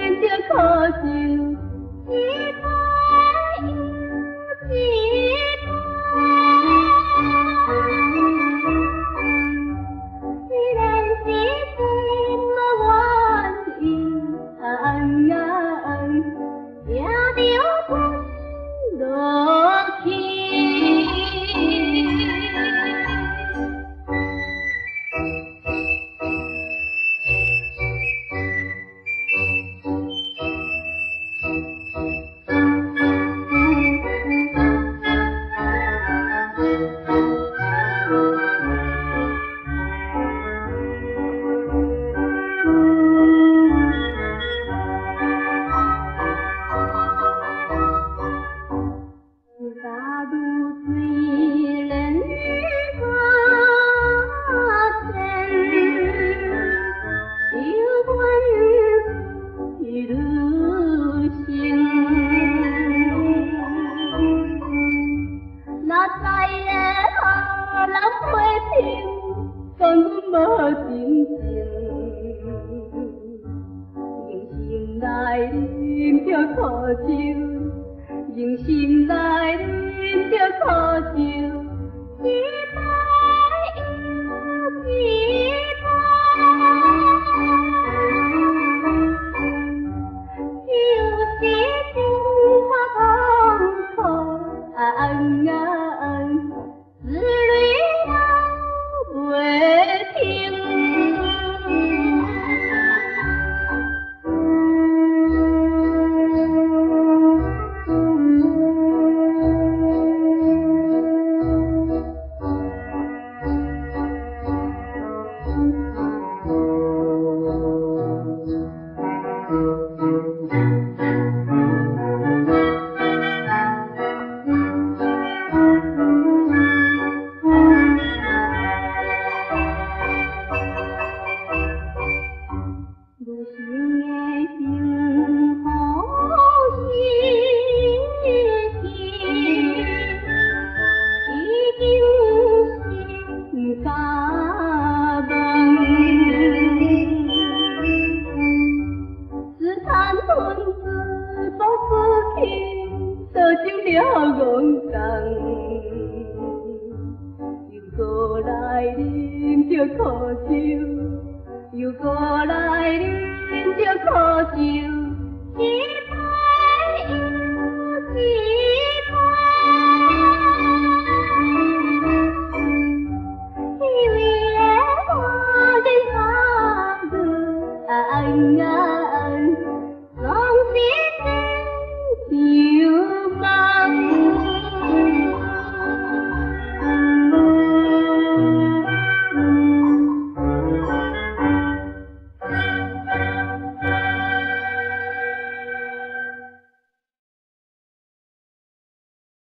and 怨阮无真情，用心来忍着苦酒，用心来忍受苦酒。好公公又搁来饮着苦酒，又搁来饮着苦酒